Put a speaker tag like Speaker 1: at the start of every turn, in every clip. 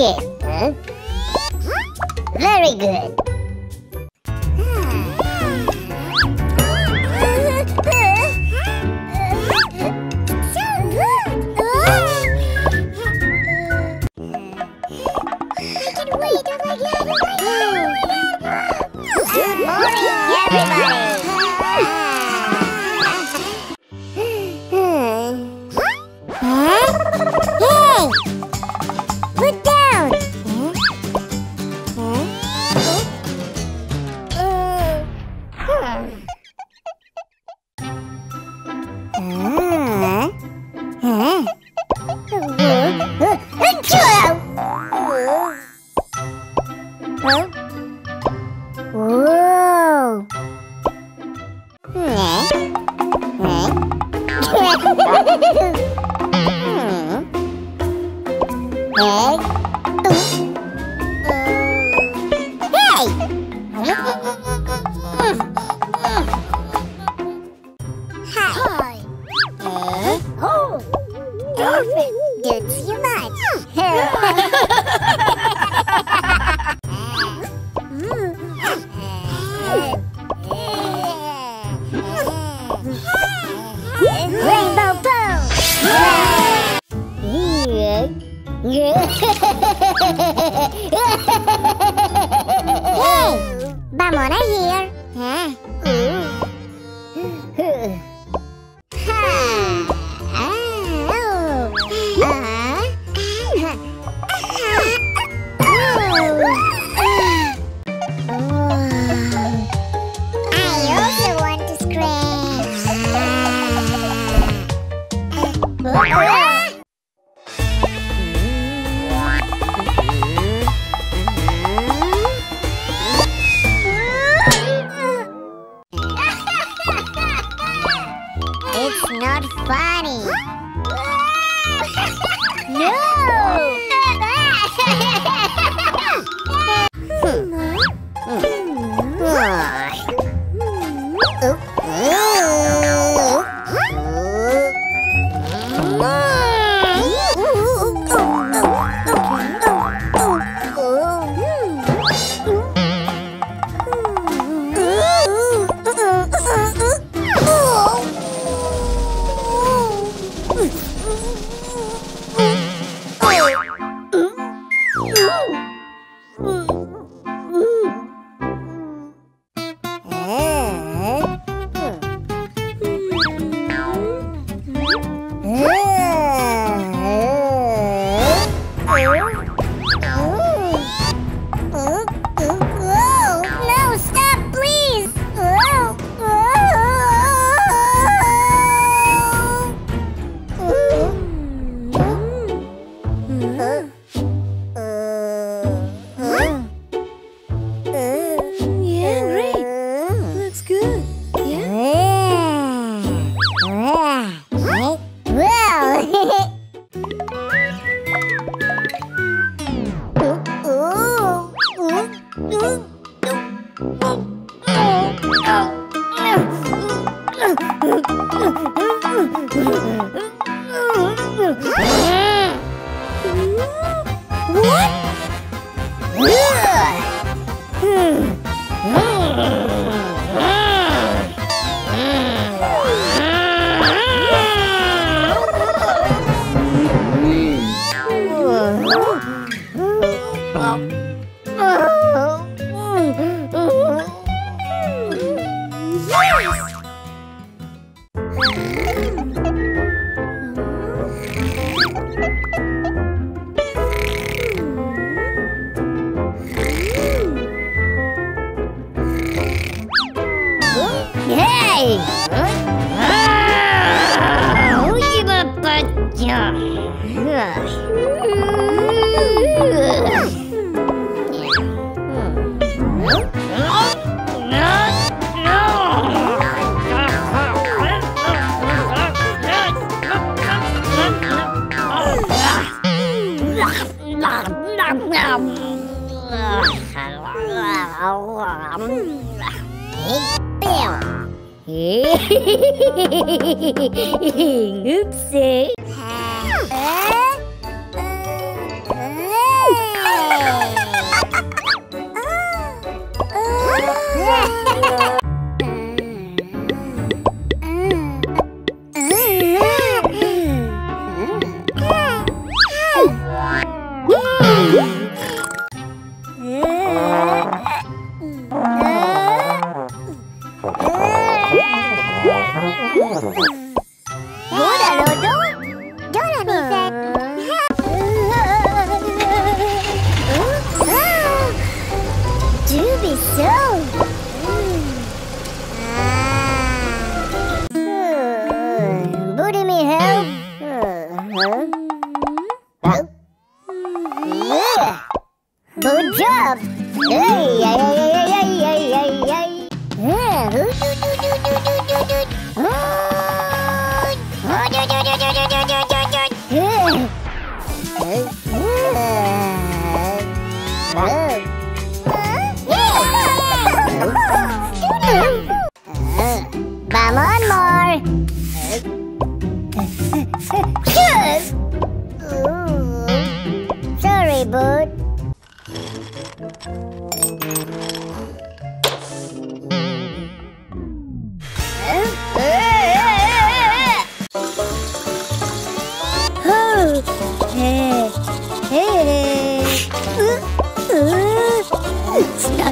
Speaker 1: Huh? Very. Good Bum. Oopsie.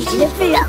Speaker 1: 直接飞呀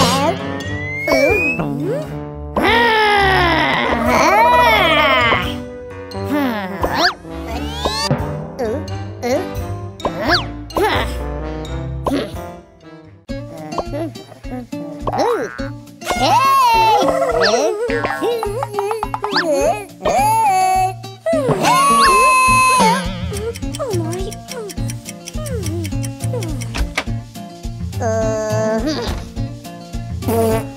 Speaker 1: Mm-hmm.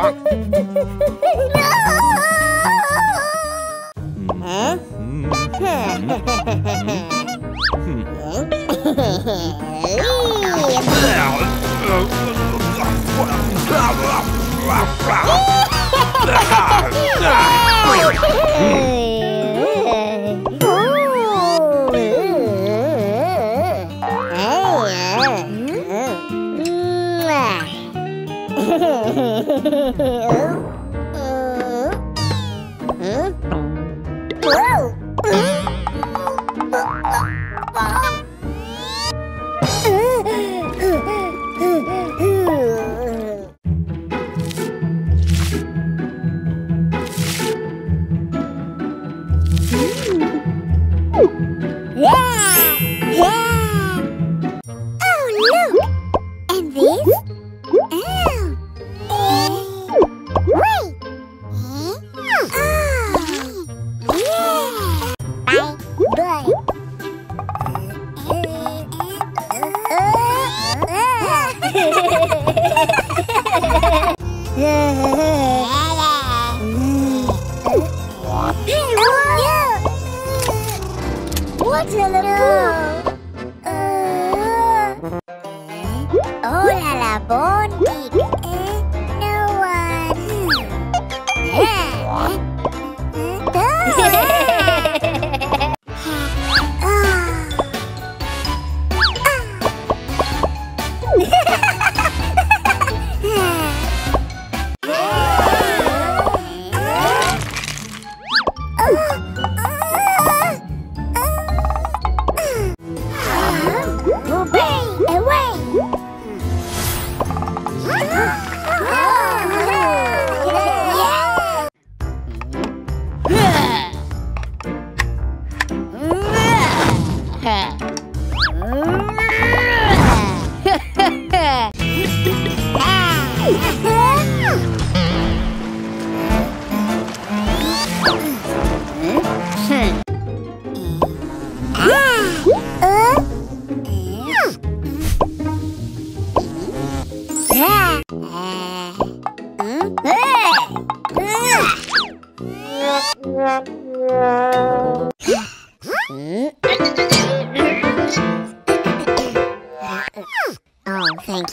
Speaker 1: Bak. Hum.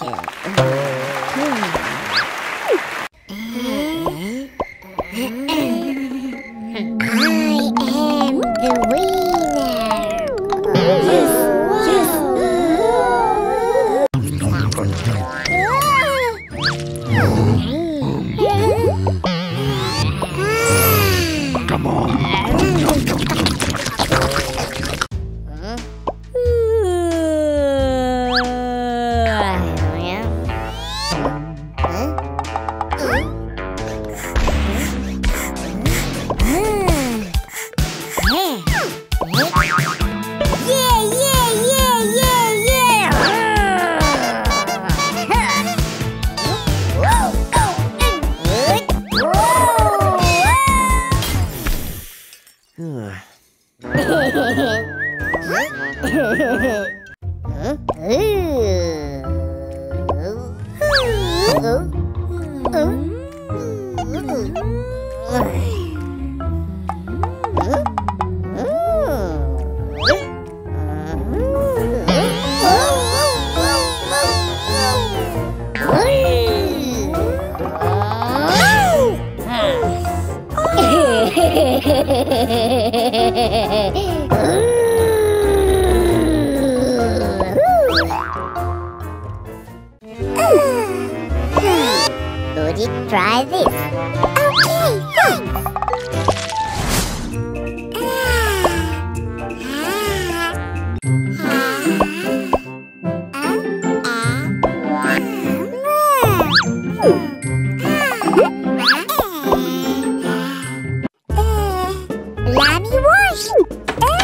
Speaker 1: Oh, Ừ. courage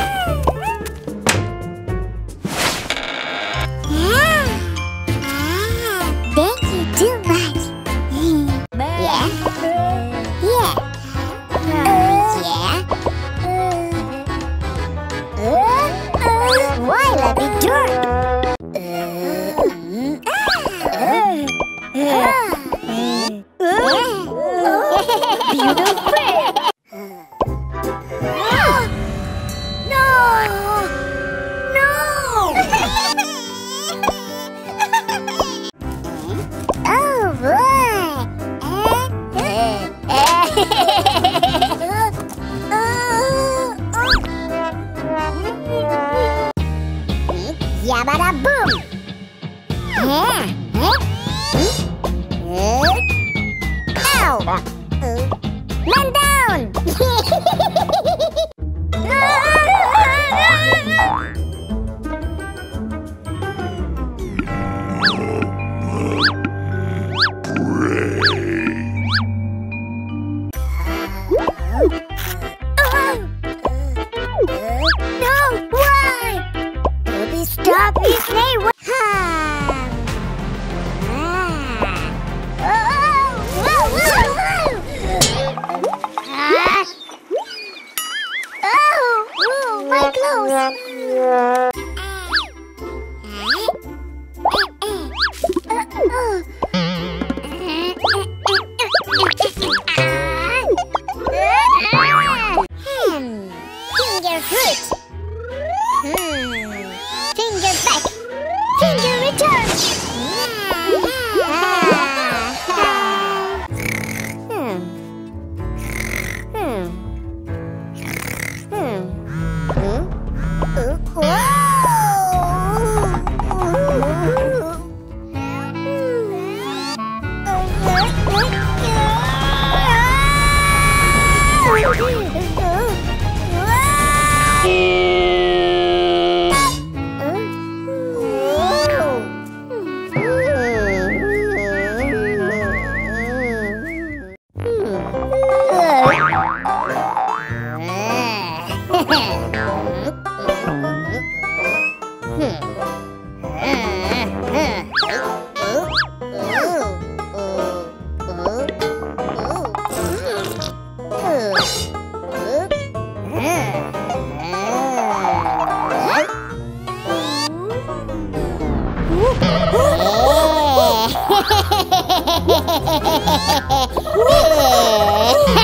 Speaker 1: Oh!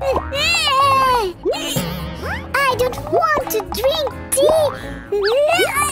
Speaker 1: I don't want to drink Help!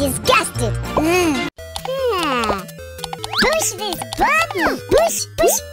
Speaker 1: Disgusted. Hmm. Hmm. Push this button. Push, push,